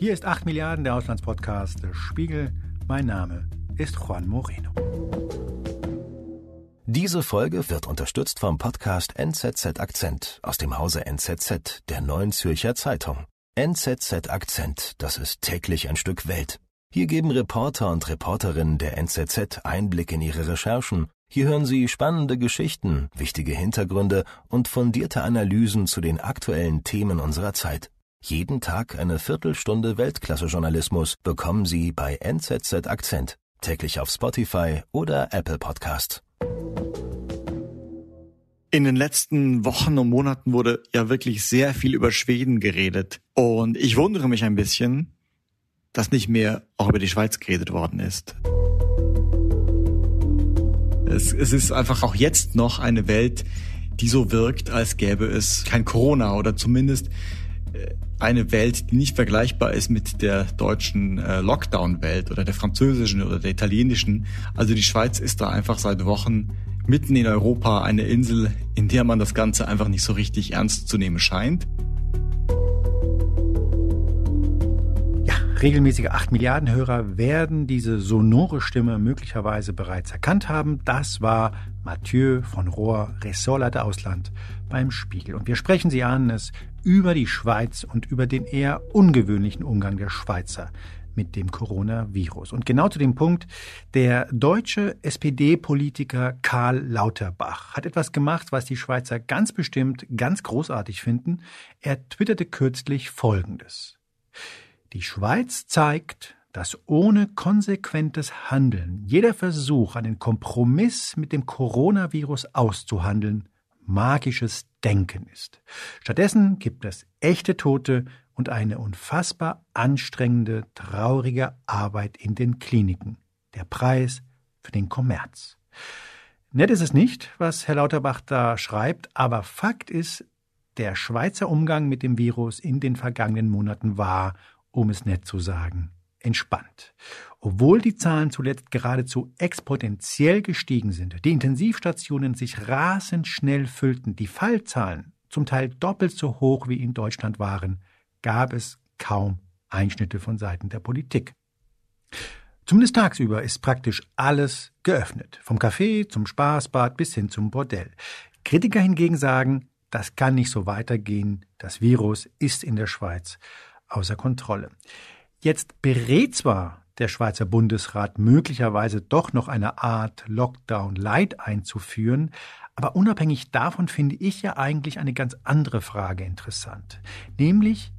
Hier ist 8 Milliarden der Auslandspodcast Spiegel. Mein Name ist Juan Moreno. Diese Folge wird unterstützt vom Podcast NZZ Akzent aus dem Hause NZZ der Neuen Zürcher Zeitung. NZZ Akzent, das ist täglich ein Stück Welt. Hier geben Reporter und Reporterinnen der NZZ Einblick in ihre Recherchen. Hier hören Sie spannende Geschichten, wichtige Hintergründe und fundierte Analysen zu den aktuellen Themen unserer Zeit. Jeden Tag eine Viertelstunde Weltklasse-Journalismus bekommen Sie bei NZZ Akzent, täglich auf Spotify oder Apple Podcast. In den letzten Wochen und Monaten wurde ja wirklich sehr viel über Schweden geredet. Und ich wundere mich ein bisschen, dass nicht mehr auch über die Schweiz geredet worden ist. Es, es ist einfach auch jetzt noch eine Welt, die so wirkt, als gäbe es kein Corona oder zumindest eine Welt, die nicht vergleichbar ist mit der deutschen äh, Lockdown-Welt oder der französischen oder der italienischen. Also die Schweiz ist da einfach seit Wochen mitten in Europa eine Insel, in der man das Ganze einfach nicht so richtig ernst zu nehmen scheint. Regelmäßige 8 Milliarden Hörer werden diese sonore Stimme möglicherweise bereits erkannt haben. Das war Mathieu von Rohr, Ressortleiter Ausland beim Spiegel. Und wir sprechen Sie an es über die Schweiz und über den eher ungewöhnlichen Umgang der Schweizer mit dem Coronavirus. Und genau zu dem Punkt, der deutsche SPD-Politiker Karl Lauterbach hat etwas gemacht, was die Schweizer ganz bestimmt ganz großartig finden. Er twitterte kürzlich Folgendes. Die Schweiz zeigt, dass ohne konsequentes Handeln jeder Versuch, einen Kompromiss mit dem Coronavirus auszuhandeln, magisches Denken ist. Stattdessen gibt es echte Tote und eine unfassbar anstrengende, traurige Arbeit in den Kliniken. Der Preis für den Kommerz. Nett ist es nicht, was Herr Lauterbach da schreibt, aber Fakt ist, der Schweizer Umgang mit dem Virus in den vergangenen Monaten war, um es nett zu sagen, entspannt. Obwohl die Zahlen zuletzt geradezu exponentiell gestiegen sind, die Intensivstationen sich rasend schnell füllten, die Fallzahlen zum Teil doppelt so hoch wie in Deutschland waren, gab es kaum Einschnitte von Seiten der Politik. Zumindest tagsüber ist praktisch alles geöffnet, vom Café zum Spaßbad bis hin zum Bordell. Kritiker hingegen sagen, das kann nicht so weitergehen, das Virus ist in der Schweiz außer Kontrolle. Jetzt berät zwar der Schweizer Bundesrat möglicherweise doch noch eine Art Lockdown Light einzuführen, aber unabhängig davon finde ich ja eigentlich eine ganz andere Frage interessant, nämlich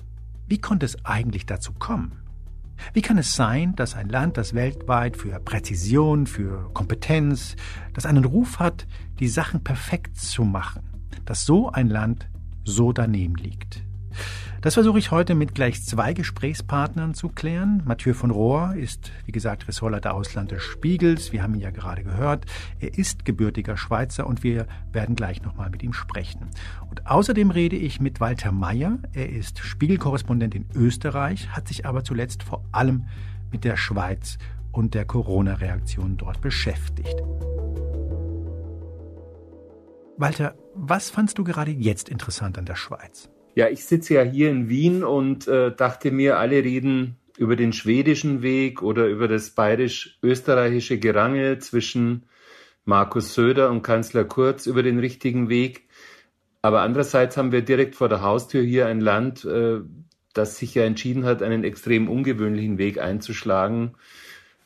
wie konnte es eigentlich dazu kommen? Wie kann es sein, dass ein Land, das weltweit für Präzision, für Kompetenz, das einen Ruf hat, die Sachen perfekt zu machen, dass so ein Land so daneben liegt? Das versuche ich heute mit gleich zwei Gesprächspartnern zu klären. Mathieu von Rohr ist, wie gesagt, Ressortleiter Ausland des Spiegels. Wir haben ihn ja gerade gehört. Er ist gebürtiger Schweizer und wir werden gleich nochmal mit ihm sprechen. Und außerdem rede ich mit Walter Mayer. Er ist Spiegelkorrespondent in Österreich, hat sich aber zuletzt vor allem mit der Schweiz und der Corona-Reaktion dort beschäftigt. Walter, was fandst du gerade jetzt interessant an der Schweiz? Ja, ich sitze ja hier in Wien und äh, dachte mir, alle reden über den schwedischen Weg oder über das bayerisch-österreichische Gerangel zwischen Markus Söder und Kanzler Kurz über den richtigen Weg. Aber andererseits haben wir direkt vor der Haustür hier ein Land, äh, das sich ja entschieden hat, einen extrem ungewöhnlichen Weg einzuschlagen,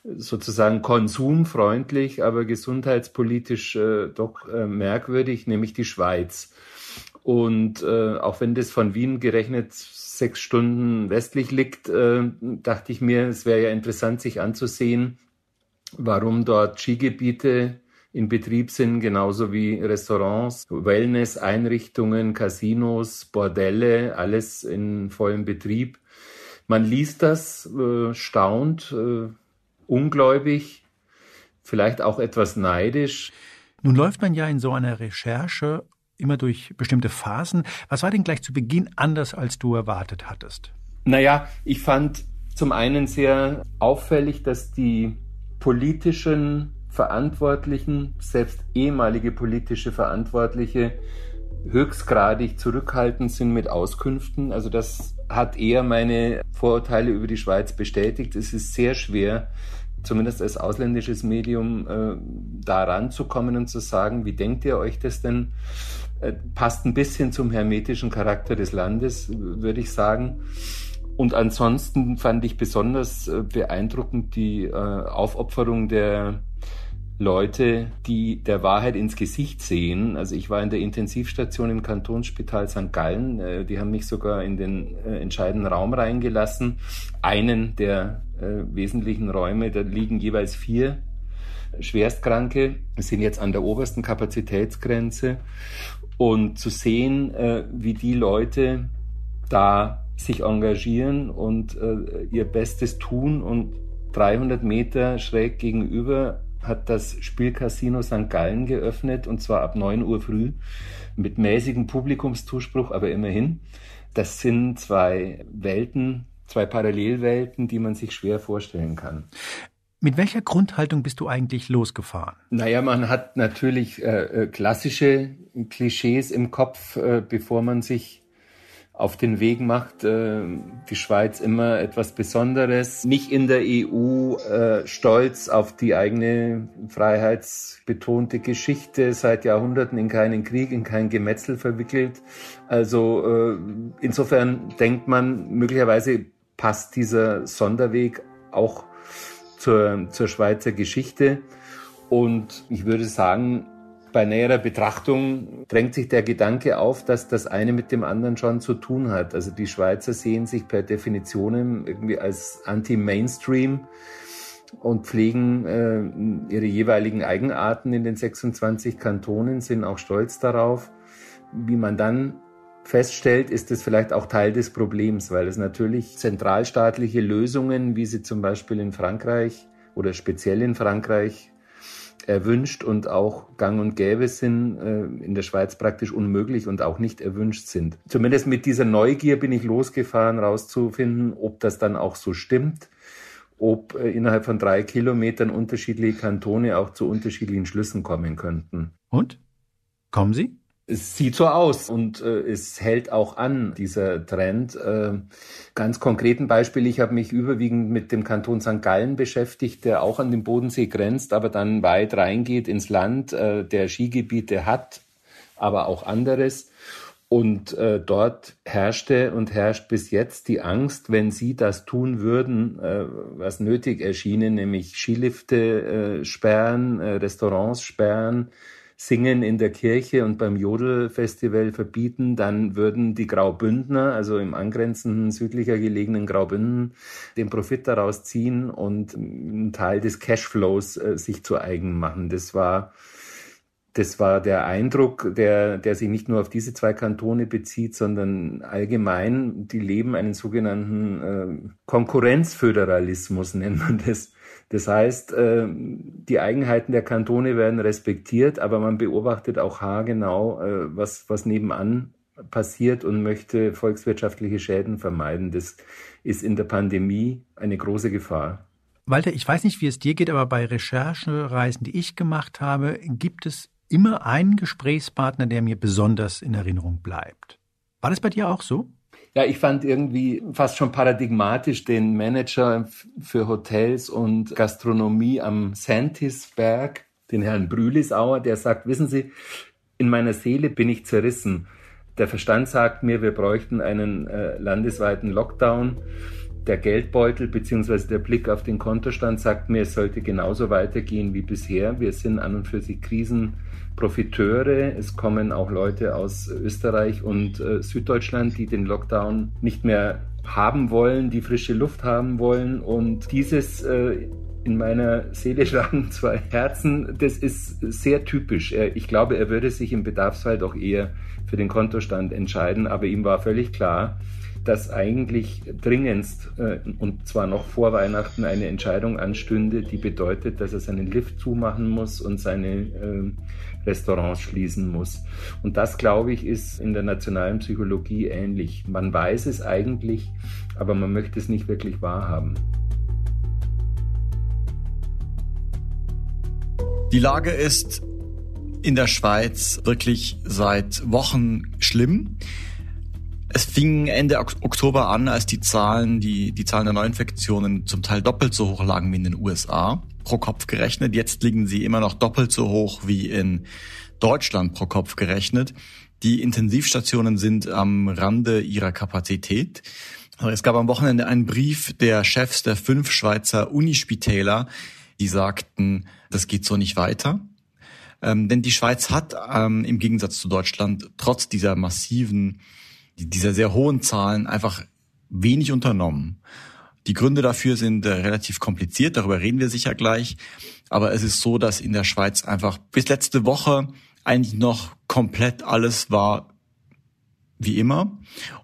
sozusagen konsumfreundlich, aber gesundheitspolitisch äh, doch äh, merkwürdig, nämlich die Schweiz. Und äh, auch wenn das von Wien gerechnet sechs Stunden westlich liegt, äh, dachte ich mir, es wäre ja interessant, sich anzusehen, warum dort Skigebiete in Betrieb sind, genauso wie Restaurants, Wellness-Einrichtungen, Casinos, Bordelle, alles in vollem Betrieb. Man liest das, äh, staunt, äh, ungläubig, vielleicht auch etwas neidisch. Nun läuft man ja in so einer Recherche immer durch bestimmte Phasen. Was war denn gleich zu Beginn anders, als du erwartet hattest? Naja, ich fand zum einen sehr auffällig, dass die politischen Verantwortlichen, selbst ehemalige politische Verantwortliche, höchstgradig zurückhaltend sind mit Auskünften. Also das hat eher meine Vorurteile über die Schweiz bestätigt. Es ist sehr schwer, zumindest als ausländisches Medium, äh, da ranzukommen und zu sagen, wie denkt ihr euch das denn? Äh, passt ein bisschen zum hermetischen Charakter des Landes, würde ich sagen. Und ansonsten fand ich besonders äh, beeindruckend die äh, Aufopferung der Leute, die der Wahrheit ins Gesicht sehen. Also ich war in der Intensivstation im Kantonsspital St. Gallen. Äh, die haben mich sogar in den äh, entscheidenden Raum reingelassen. Einen der äh, wesentlichen Räume, da liegen jeweils vier Schwerstkranke, sind jetzt an der obersten Kapazitätsgrenze. Und zu sehen, wie die Leute da sich engagieren und ihr Bestes tun und 300 Meter schräg gegenüber hat das Spielcasino St. Gallen geöffnet und zwar ab 9 Uhr früh mit mäßigem Publikumszuspruch, aber immerhin. Das sind zwei Welten, zwei Parallelwelten, die man sich schwer vorstellen kann. Mit welcher Grundhaltung bist du eigentlich losgefahren? Naja, man hat natürlich äh, äh klassische Klischees im Kopf, äh, bevor man sich auf den Weg macht, äh, die Schweiz immer etwas Besonderes, nicht in der EU äh, stolz auf die eigene freiheitsbetonte Geschichte, seit Jahrhunderten in keinen Krieg, in kein Gemetzel verwickelt. Also äh, insofern denkt man, möglicherweise passt dieser Sonderweg auch zur, zur Schweizer Geschichte. Und ich würde sagen, bei näherer Betrachtung drängt sich der Gedanke auf, dass das eine mit dem anderen schon zu tun hat. Also die Schweizer sehen sich per Definition irgendwie als anti-Mainstream und pflegen äh, ihre jeweiligen Eigenarten in den 26 Kantonen, sind auch stolz darauf. Wie man dann feststellt, ist es vielleicht auch Teil des Problems, weil es natürlich zentralstaatliche Lösungen, wie sie zum Beispiel in Frankreich oder speziell in Frankreich erwünscht und auch gang und gäbe sind, äh, in der Schweiz praktisch unmöglich und auch nicht erwünscht sind. Zumindest mit dieser Neugier bin ich losgefahren, rauszufinden, ob das dann auch so stimmt, ob äh, innerhalb von drei Kilometern unterschiedliche Kantone auch zu unterschiedlichen Schlüssen kommen könnten. Und? Kommen sie? Es sieht so aus und äh, es hält auch an, dieser Trend. Äh, ganz konkreten Beispiel, ich habe mich überwiegend mit dem Kanton St. Gallen beschäftigt, der auch an den Bodensee grenzt, aber dann weit reingeht ins Land, äh, der Skigebiete hat, aber auch anderes. Und äh, dort herrschte und herrscht bis jetzt die Angst, wenn sie das tun würden, äh, was nötig erschiene, nämlich Skilifte äh, sperren, äh, Restaurants sperren, Singen in der Kirche und beim Jodelfestival verbieten, dann würden die Graubündner, also im angrenzenden südlicher gelegenen Graubünden, den Profit daraus ziehen und einen Teil des Cashflows äh, sich zu eigen machen. Das war das war der Eindruck, der, der sich nicht nur auf diese zwei Kantone bezieht, sondern allgemein, die leben einen sogenannten äh, Konkurrenzföderalismus, nennt man das. Das heißt, äh, die Eigenheiten der Kantone werden respektiert, aber man beobachtet auch haargenau, äh, was, was nebenan passiert und möchte volkswirtschaftliche Schäden vermeiden. Das ist in der Pandemie eine große Gefahr. Walter, ich weiß nicht, wie es dir geht, aber bei Recherchereisen, die ich gemacht habe, gibt es immer einen Gesprächspartner, der mir besonders in Erinnerung bleibt. War das bei dir auch so? Ja, ich fand irgendwie fast schon paradigmatisch den Manager für Hotels und Gastronomie am Santisberg, den Herrn Brülisauer, der sagt, wissen Sie, in meiner Seele bin ich zerrissen. Der Verstand sagt mir, wir bräuchten einen äh, landesweiten Lockdown. Der Geldbeutel bzw. der Blick auf den Kontostand sagt mir, es sollte genauso weitergehen wie bisher. Wir sind an und für sich Krisen Profiteure. Es kommen auch Leute aus Österreich und äh, Süddeutschland, die den Lockdown nicht mehr haben wollen, die frische Luft haben wollen. Und dieses äh, in meiner Seele schlagen zwei Herzen, das ist sehr typisch. Ich glaube, er würde sich im Bedarfsfall doch eher für den Kontostand entscheiden, aber ihm war völlig klar, dass eigentlich dringendst äh, und zwar noch vor Weihnachten eine Entscheidung anstünde, die bedeutet, dass er seinen Lift zumachen muss und seine äh, Restaurants schließen muss. Und das, glaube ich, ist in der nationalen Psychologie ähnlich. Man weiß es eigentlich, aber man möchte es nicht wirklich wahrhaben. Die Lage ist in der Schweiz wirklich seit Wochen schlimm. Es fing Ende Oktober an, als die Zahlen, die, die Zahlen der Neuinfektionen zum Teil doppelt so hoch lagen wie in den USA pro Kopf gerechnet. Jetzt liegen sie immer noch doppelt so hoch wie in Deutschland pro Kopf gerechnet. Die Intensivstationen sind am Rande ihrer Kapazität. Es gab am Wochenende einen Brief der Chefs der fünf Schweizer Unispitäler, die sagten, das geht so nicht weiter. Ähm, denn die Schweiz hat ähm, im Gegensatz zu Deutschland trotz dieser massiven dieser sehr hohen Zahlen einfach wenig unternommen. Die Gründe dafür sind äh, relativ kompliziert, darüber reden wir sicher gleich. Aber es ist so, dass in der Schweiz einfach bis letzte Woche eigentlich noch komplett alles war wie immer.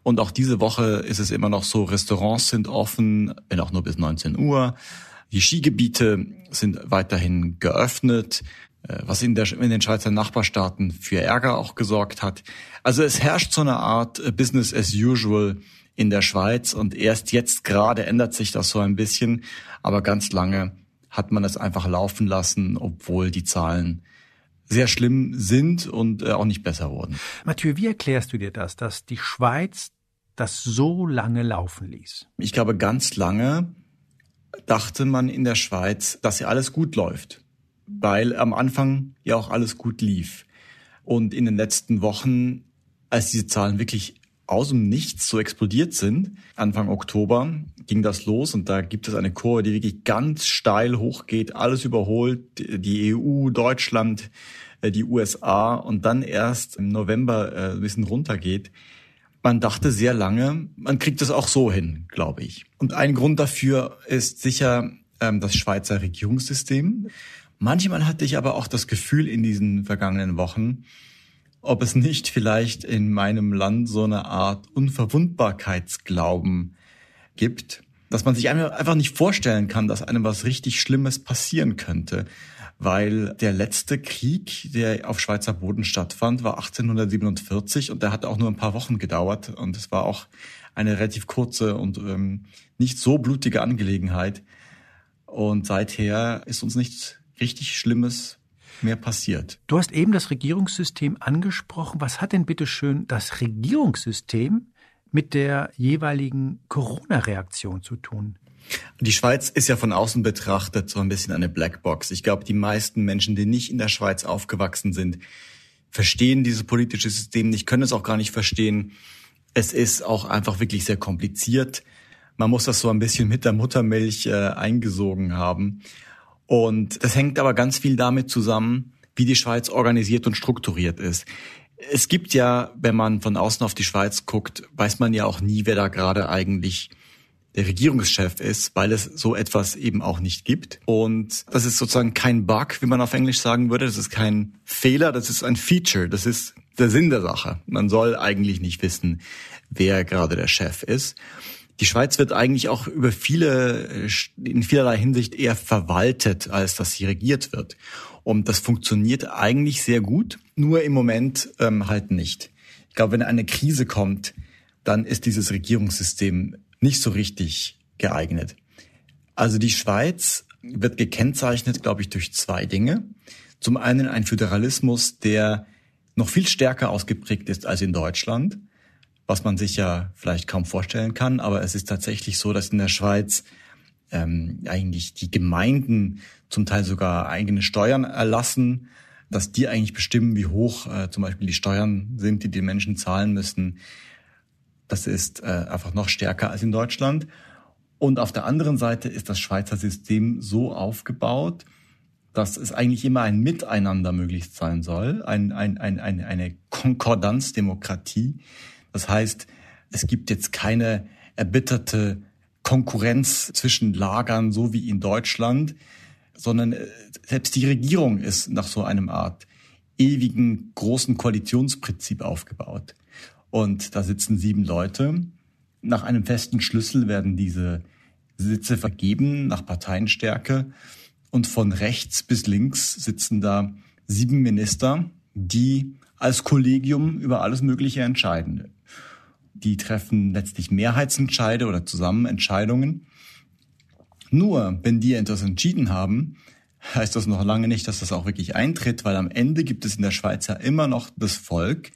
Und auch diese Woche ist es immer noch so, Restaurants sind offen, wenn auch nur bis 19 Uhr. Die Skigebiete sind weiterhin geöffnet. Äh, was in, der, in den Schweizer Nachbarstaaten für Ärger auch gesorgt hat. Also es herrscht so eine Art äh, Business as usual in der Schweiz und erst jetzt gerade ändert sich das so ein bisschen, aber ganz lange hat man es einfach laufen lassen, obwohl die Zahlen sehr schlimm sind und äh, auch nicht besser wurden. Mathieu, wie erklärst du dir das, dass die Schweiz das so lange laufen ließ? Ich glaube, ganz lange dachte man in der Schweiz, dass ja alles gut läuft weil am Anfang ja auch alles gut lief. Und in den letzten Wochen, als diese Zahlen wirklich aus dem Nichts so explodiert sind, Anfang Oktober ging das los und da gibt es eine Kurve, die wirklich ganz steil hochgeht, alles überholt, die EU, Deutschland, äh, die USA und dann erst im November äh, ein bisschen runtergeht. Man dachte sehr lange, man kriegt es auch so hin, glaube ich. Und ein Grund dafür ist sicher ähm, das Schweizer Regierungssystem. Manchmal hatte ich aber auch das Gefühl in diesen vergangenen Wochen, ob es nicht vielleicht in meinem Land so eine Art Unverwundbarkeitsglauben gibt, dass man sich einfach nicht vorstellen kann, dass einem was richtig Schlimmes passieren könnte. Weil der letzte Krieg, der auf Schweizer Boden stattfand, war 1847 und der hat auch nur ein paar Wochen gedauert und es war auch eine relativ kurze und ähm, nicht so blutige Angelegenheit. Und seither ist uns nichts richtig Schlimmes mehr passiert. Du hast eben das Regierungssystem angesprochen. Was hat denn bitte schön das Regierungssystem mit der jeweiligen Corona-Reaktion zu tun? Die Schweiz ist ja von außen betrachtet so ein bisschen eine Blackbox. Ich glaube, die meisten Menschen, die nicht in der Schweiz aufgewachsen sind, verstehen dieses politische System nicht, können es auch gar nicht verstehen. Es ist auch einfach wirklich sehr kompliziert. Man muss das so ein bisschen mit der Muttermilch äh, eingesogen haben. Und das hängt aber ganz viel damit zusammen, wie die Schweiz organisiert und strukturiert ist. Es gibt ja, wenn man von außen auf die Schweiz guckt, weiß man ja auch nie, wer da gerade eigentlich der Regierungschef ist, weil es so etwas eben auch nicht gibt. Und das ist sozusagen kein Bug, wie man auf Englisch sagen würde. Das ist kein Fehler, das ist ein Feature. Das ist der Sinn der Sache. Man soll eigentlich nicht wissen, wer gerade der Chef ist die Schweiz wird eigentlich auch über viele, äh, in vielerlei Hinsicht eher verwaltet, als dass sie regiert wird. Und das funktioniert eigentlich sehr gut, nur im Moment ähm, halt nicht. Ich glaube, wenn eine Krise kommt, dann ist dieses Regierungssystem nicht so richtig geeignet. Also die Schweiz wird gekennzeichnet, glaube ich, durch zwei Dinge. Zum einen ein Föderalismus, der noch viel stärker ausgeprägt ist als in Deutschland was man sich ja vielleicht kaum vorstellen kann. Aber es ist tatsächlich so, dass in der Schweiz ähm, eigentlich die Gemeinden zum Teil sogar eigene Steuern erlassen, dass die eigentlich bestimmen, wie hoch äh, zum Beispiel die Steuern sind, die die Menschen zahlen müssen. Das ist äh, einfach noch stärker als in Deutschland. Und auf der anderen Seite ist das Schweizer System so aufgebaut, dass es eigentlich immer ein Miteinander möglichst sein soll, ein, ein, ein, eine Konkordanzdemokratie, das heißt, es gibt jetzt keine erbitterte Konkurrenz zwischen Lagern, so wie in Deutschland, sondern äh, selbst die Regierung ist nach so einem Art ewigen großen Koalitionsprinzip aufgebaut. Und da sitzen sieben Leute. Nach einem festen Schlüssel werden diese Sitze vergeben, nach Parteienstärke. Und von rechts bis links sitzen da sieben Minister, die als Kollegium über alles Mögliche entscheiden die treffen letztlich Mehrheitsentscheide oder zusammen Entscheidungen. Nur wenn die etwas entschieden haben, heißt das noch lange nicht, dass das auch wirklich eintritt, weil am Ende gibt es in der Schweiz ja immer noch das Volk,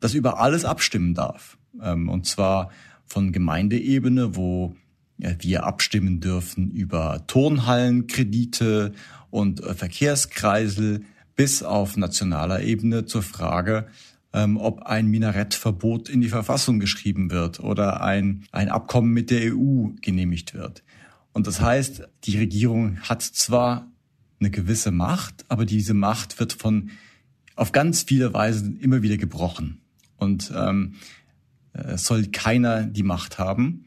das über alles abstimmen darf. Ähm, und zwar von Gemeindeebene, wo wir abstimmen dürfen über Turnhallenkredite und äh, Verkehrskreisel bis auf nationaler Ebene zur Frage, ähm, ob ein Minarettverbot in die Verfassung geschrieben wird oder ein, ein Abkommen mit der EU genehmigt wird. Und das heißt, die Regierung hat zwar eine gewisse Macht, aber diese Macht wird von auf ganz viele Weisen immer wieder gebrochen. Und ähm, es soll keiner die Macht haben.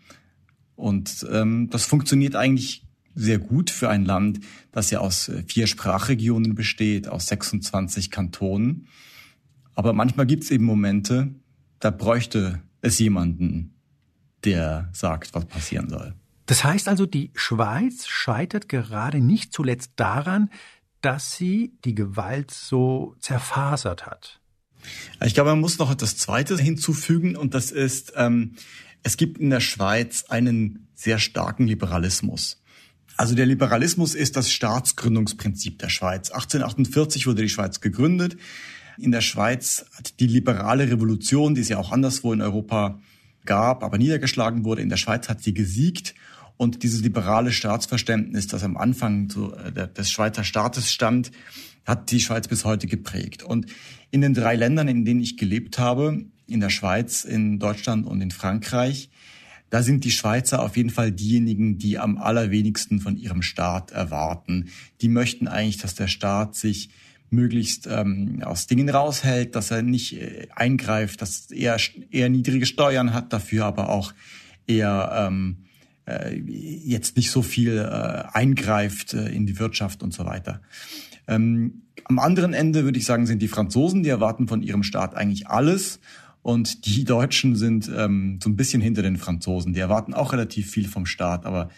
Und ähm, das funktioniert eigentlich sehr gut für ein Land, das ja aus äh, vier Sprachregionen besteht, aus 26 Kantonen. Aber manchmal gibt es eben Momente, da bräuchte es jemanden, der sagt, was passieren soll. Das heißt also, die Schweiz scheitert gerade nicht zuletzt daran, dass sie die Gewalt so zerfasert hat. Ich glaube, man muss noch etwas Zweites hinzufügen und das ist, ähm, es gibt in der Schweiz einen sehr starken Liberalismus. Also der Liberalismus ist das Staatsgründungsprinzip der Schweiz. 1848 wurde die Schweiz gegründet. In der Schweiz hat die liberale Revolution, die es ja auch anderswo in Europa gab, aber niedergeschlagen wurde, in der Schweiz hat sie gesiegt. Und dieses liberale Staatsverständnis, das am Anfang äh, des Schweizer Staates stand, hat die Schweiz bis heute geprägt. Und in den drei Ländern, in denen ich gelebt habe, in der Schweiz, in Deutschland und in Frankreich, da sind die Schweizer auf jeden Fall diejenigen, die am allerwenigsten von ihrem Staat erwarten. Die möchten eigentlich, dass der Staat sich möglichst ähm, aus Dingen raushält, dass er nicht äh, eingreift, dass er eher niedrige Steuern hat, dafür aber auch eher ähm, äh, jetzt nicht so viel äh, eingreift äh, in die Wirtschaft und so weiter. Ähm, am anderen Ende würde ich sagen, sind die Franzosen, die erwarten von ihrem Staat eigentlich alles. Und die Deutschen sind ähm, so ein bisschen hinter den Franzosen. Die erwarten auch relativ viel vom Staat, aber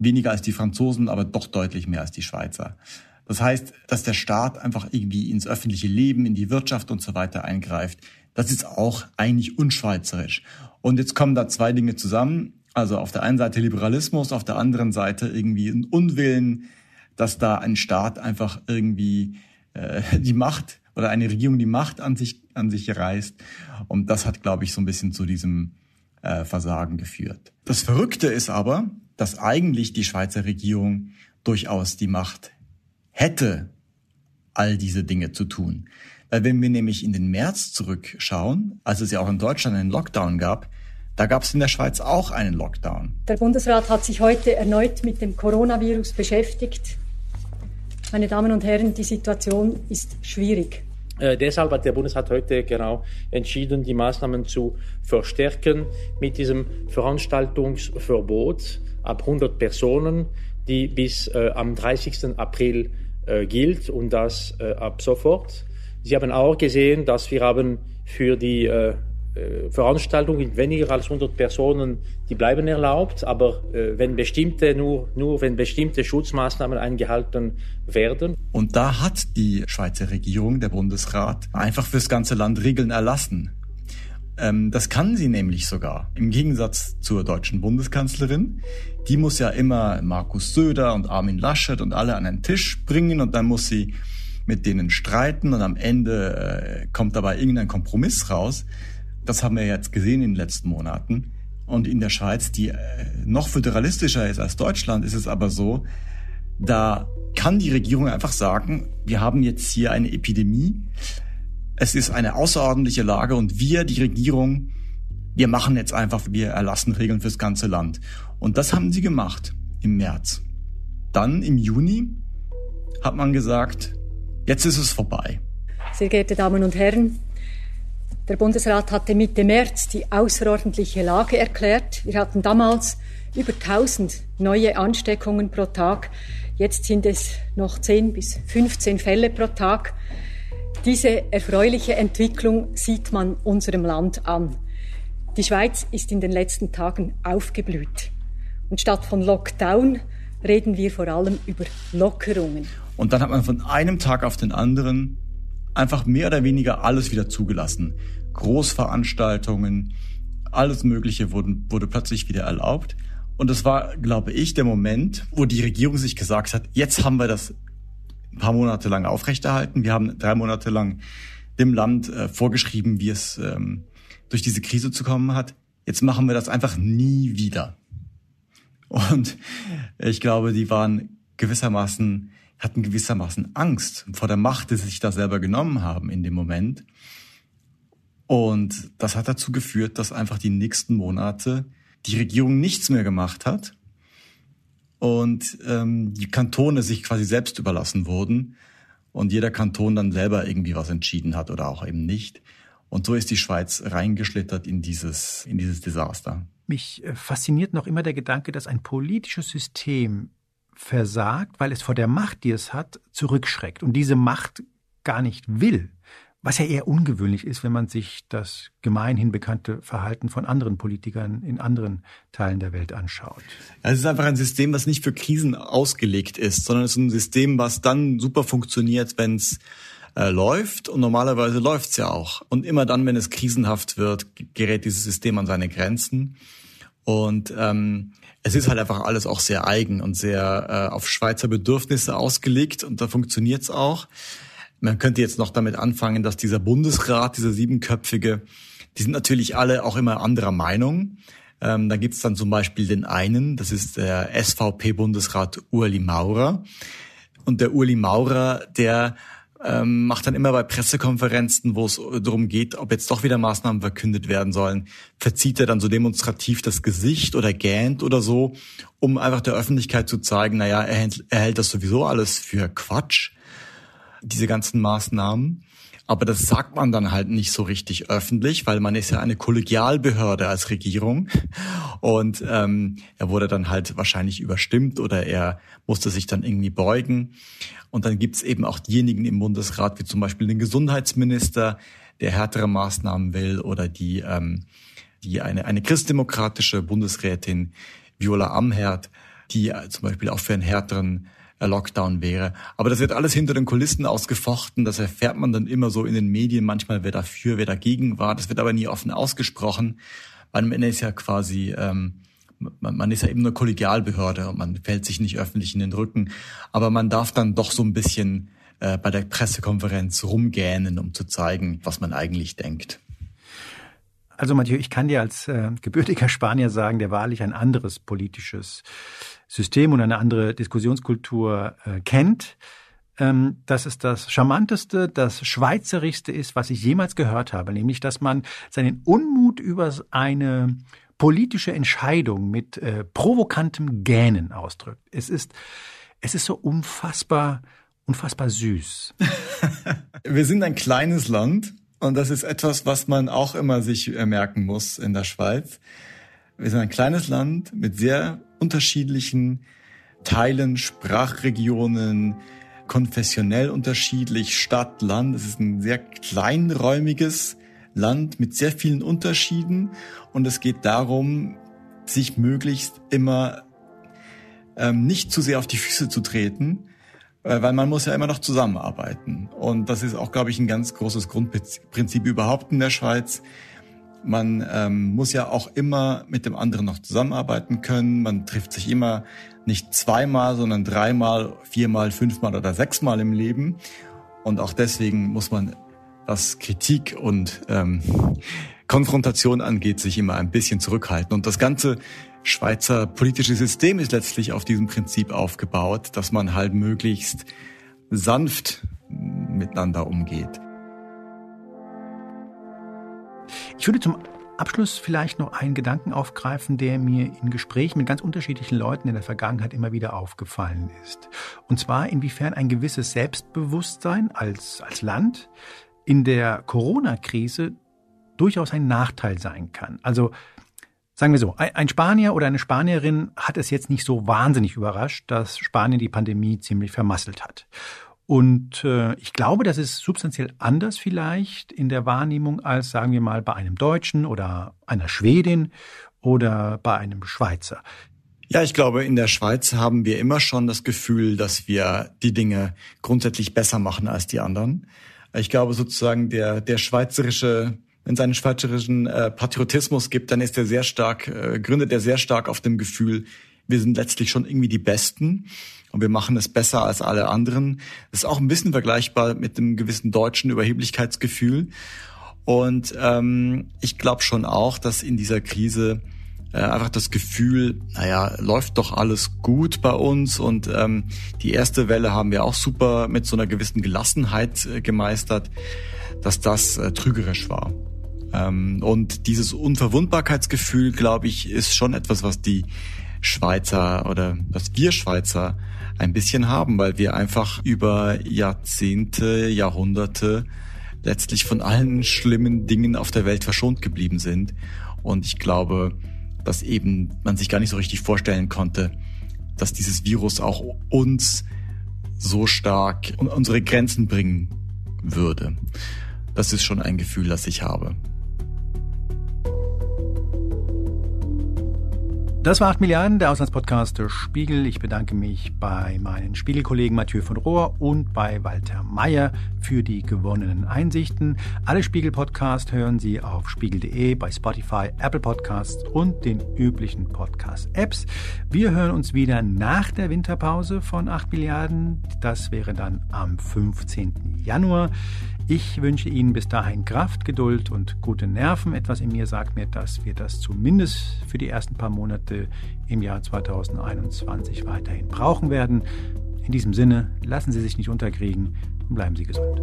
weniger als die Franzosen, aber doch deutlich mehr als die Schweizer. Das heißt, dass der Staat einfach irgendwie ins öffentliche Leben, in die Wirtschaft und so weiter eingreift, das ist auch eigentlich unschweizerisch. Und jetzt kommen da zwei Dinge zusammen. Also auf der einen Seite Liberalismus, auf der anderen Seite irgendwie ein Unwillen, dass da ein Staat einfach irgendwie äh, die Macht oder eine Regierung die Macht an sich an sich reißt. Und das hat, glaube ich, so ein bisschen zu diesem äh, Versagen geführt. Das Verrückte ist aber, dass eigentlich die Schweizer Regierung durchaus die Macht hätte, all diese Dinge zu tun. Weil wenn wir nämlich in den März zurückschauen, als es ja auch in Deutschland einen Lockdown gab, da gab es in der Schweiz auch einen Lockdown. Der Bundesrat hat sich heute erneut mit dem Coronavirus beschäftigt. Meine Damen und Herren, die Situation ist schwierig. Äh, deshalb hat der Bundesrat heute genau entschieden, die Maßnahmen zu verstärken mit diesem Veranstaltungsverbot ab 100 Personen, die bis äh, am 30. April äh, gilt und das äh, ab sofort. Sie haben auch gesehen, dass wir haben für die äh, äh, Veranstaltungen mit weniger als 100 Personen, die bleiben erlaubt, aber äh, wenn bestimmte nur nur wenn bestimmte Schutzmaßnahmen eingehalten werden. Und da hat die Schweizer Regierung, der Bundesrat, einfach fürs ganze Land Regeln erlassen. Ähm, das kann sie nämlich sogar. Im Gegensatz zur deutschen Bundeskanzlerin. Die muss ja immer Markus Söder und Armin Laschet und alle an einen Tisch bringen und dann muss sie mit denen streiten und am Ende äh, kommt dabei irgendein Kompromiss raus. Das haben wir jetzt gesehen in den letzten Monaten. Und in der Schweiz, die äh, noch föderalistischer ist als Deutschland, ist es aber so, da kann die Regierung einfach sagen, wir haben jetzt hier eine Epidemie, es ist eine außerordentliche Lage und wir, die Regierung, wir machen jetzt einfach, wir erlassen Regeln fürs ganze Land. Und das haben sie gemacht im März. Dann im Juni hat man gesagt, jetzt ist es vorbei. Sehr geehrte Damen und Herren, der Bundesrat hatte Mitte März die außerordentliche Lage erklärt. Wir hatten damals über 1000 neue Ansteckungen pro Tag. Jetzt sind es noch 10 bis 15 Fälle pro Tag. Diese erfreuliche Entwicklung sieht man unserem Land an. Die Schweiz ist in den letzten Tagen aufgeblüht. Und statt von Lockdown reden wir vor allem über Lockerungen. Und dann hat man von einem Tag auf den anderen einfach mehr oder weniger alles wieder zugelassen. Großveranstaltungen, alles Mögliche wurden, wurde plötzlich wieder erlaubt. Und das war, glaube ich, der Moment, wo die Regierung sich gesagt hat, jetzt haben wir das ein paar Monate lang aufrechterhalten. Wir haben drei Monate lang dem Land äh, vorgeschrieben, wie es ähm, durch diese Krise zu kommen hat. Jetzt machen wir das einfach nie wieder. Und ich glaube, die waren gewissermaßen, hatten gewissermaßen Angst vor der Macht, die sie sich da selber genommen haben in dem Moment. Und das hat dazu geführt, dass einfach die nächsten Monate die Regierung nichts mehr gemacht hat und ähm, die Kantone sich quasi selbst überlassen wurden und jeder Kanton dann selber irgendwie was entschieden hat oder auch eben nicht. Und so ist die Schweiz reingeschlittert in dieses, in dieses Desaster. Mich äh, fasziniert noch immer der Gedanke, dass ein politisches System versagt, weil es vor der Macht, die es hat, zurückschreckt und diese Macht gar nicht will. Was ja eher ungewöhnlich ist, wenn man sich das gemeinhin bekannte Verhalten von anderen Politikern in anderen Teilen der Welt anschaut. es ist einfach ein System, das nicht für Krisen ausgelegt ist, sondern es ist ein System, was dann super funktioniert, wenn es äh, läuft. Und normalerweise läuft's ja auch. Und immer dann, wenn es krisenhaft wird, gerät dieses System an seine Grenzen. Und ähm, es ist halt einfach alles auch sehr eigen und sehr äh, auf Schweizer Bedürfnisse ausgelegt und da funktioniert's auch. Man könnte jetzt noch damit anfangen, dass dieser Bundesrat, dieser siebenköpfige, die sind natürlich alle auch immer anderer Meinung. Ähm, da gibt's dann zum Beispiel den einen, das ist der SVP-Bundesrat Urli Maurer. Und der Urli Maurer, der ähm, macht dann immer bei Pressekonferenzen, wo es darum geht, ob jetzt doch wieder Maßnahmen verkündet werden sollen, verzieht er dann so demonstrativ das Gesicht oder gähnt oder so, um einfach der Öffentlichkeit zu zeigen, naja, er er hält das sowieso alles für Quatsch diese ganzen Maßnahmen. Aber das sagt man dann halt nicht so richtig öffentlich, weil man ist ja eine Kollegialbehörde als Regierung. Und ähm, er wurde dann halt wahrscheinlich überstimmt oder er musste sich dann irgendwie beugen. Und dann gibt's eben auch diejenigen im Bundesrat, wie zum Beispiel den Gesundheitsminister, der härtere Maßnahmen will, oder die, ähm, die eine, eine christdemokratische Bundesrätin, Viola Amherd, die zum Beispiel auch für einen härteren Lockdown wäre. Aber das wird alles hinter den Kulissen ausgefochten. Das erfährt man dann immer so in den Medien, manchmal wer dafür, wer dagegen war. Das wird aber nie offen ausgesprochen. Ende ist ja quasi, ähm, man, man ist ja eben eine Kollegialbehörde und man fällt sich nicht öffentlich in den Rücken. Aber man darf dann doch so ein bisschen äh, bei der Pressekonferenz rumgähnen, um zu zeigen, was man eigentlich denkt. Also Mathieu, ich kann dir als äh, gebürtiger Spanier sagen, der wahrlich ein anderes politisches System und eine andere Diskussionskultur äh, kennt. Ähm, dass es das Charmanteste, das Schweizerischste ist, was ich jemals gehört habe, nämlich dass man seinen Unmut über eine politische Entscheidung mit äh, provokantem Gähnen ausdrückt. Es ist, es ist so unfassbar, unfassbar süß. Wir sind ein kleines Land und das ist etwas, was man auch immer sich äh, merken muss in der Schweiz. Wir sind ein kleines Land mit sehr unterschiedlichen Teilen, Sprachregionen, konfessionell unterschiedlich, Stadt, Land. Es ist ein sehr kleinräumiges Land mit sehr vielen Unterschieden und es geht darum, sich möglichst immer ähm, nicht zu sehr auf die Füße zu treten, äh, weil man muss ja immer noch zusammenarbeiten. Und das ist auch, glaube ich, ein ganz großes Grundprinzip überhaupt in der Schweiz. Man ähm, muss ja auch immer mit dem anderen noch zusammenarbeiten können. Man trifft sich immer nicht zweimal, sondern dreimal, viermal, fünfmal oder sechsmal im Leben. Und auch deswegen muss man, was Kritik und ähm, Konfrontation angeht, sich immer ein bisschen zurückhalten. Und das ganze Schweizer politische System ist letztlich auf diesem Prinzip aufgebaut, dass man halt möglichst sanft miteinander umgeht. Ich würde zum Abschluss vielleicht noch einen Gedanken aufgreifen, der mir in Gesprächen mit ganz unterschiedlichen Leuten in der Vergangenheit immer wieder aufgefallen ist. Und zwar, inwiefern ein gewisses Selbstbewusstsein als, als Land in der Corona-Krise durchaus ein Nachteil sein kann. Also sagen wir so, ein Spanier oder eine Spanierin hat es jetzt nicht so wahnsinnig überrascht, dass Spanien die Pandemie ziemlich vermasselt hat. Und äh, ich glaube, das ist substanziell anders vielleicht in der Wahrnehmung als, sagen wir mal, bei einem Deutschen oder einer Schwedin oder bei einem Schweizer. Ja, ich glaube, in der Schweiz haben wir immer schon das Gefühl, dass wir die Dinge grundsätzlich besser machen als die anderen. Ich glaube sozusagen, der, der schweizerische, wenn es einen schweizerischen äh, Patriotismus gibt, dann ist er sehr stark, äh, gründet er sehr stark auf dem Gefühl, wir sind letztlich schon irgendwie die Besten und wir machen es besser als alle anderen. Das ist auch ein bisschen vergleichbar mit einem gewissen deutschen Überheblichkeitsgefühl. Und ähm, ich glaube schon auch, dass in dieser Krise äh, einfach das Gefühl, naja, läuft doch alles gut bei uns und ähm, die erste Welle haben wir auch super mit so einer gewissen Gelassenheit äh, gemeistert, dass das äh, trügerisch war. Ähm, und dieses Unverwundbarkeitsgefühl, glaube ich, ist schon etwas, was die Schweizer oder was wir Schweizer ein bisschen haben, weil wir einfach über Jahrzehnte, Jahrhunderte letztlich von allen schlimmen Dingen auf der Welt verschont geblieben sind. Und ich glaube, dass eben man sich gar nicht so richtig vorstellen konnte, dass dieses Virus auch uns so stark unsere Grenzen bringen würde. Das ist schon ein Gefühl, das ich habe. Das war 8 Milliarden, der Auslandspodcast der Spiegel. Ich bedanke mich bei meinen Spiegelkollegen Mathieu von Rohr und bei Walter Mayer für die gewonnenen Einsichten. Alle Spiegel-Podcasts hören Sie auf spiegel.de, bei Spotify, Apple Podcasts und den üblichen Podcast-Apps. Wir hören uns wieder nach der Winterpause von 8 Milliarden. Das wäre dann am 15. Januar. Ich wünsche Ihnen bis dahin Kraft, Geduld und gute Nerven. Etwas in mir sagt mir, dass wir das zumindest für die ersten paar Monate im Jahr 2021 weiterhin brauchen werden. In diesem Sinne, lassen Sie sich nicht unterkriegen und bleiben Sie gesund.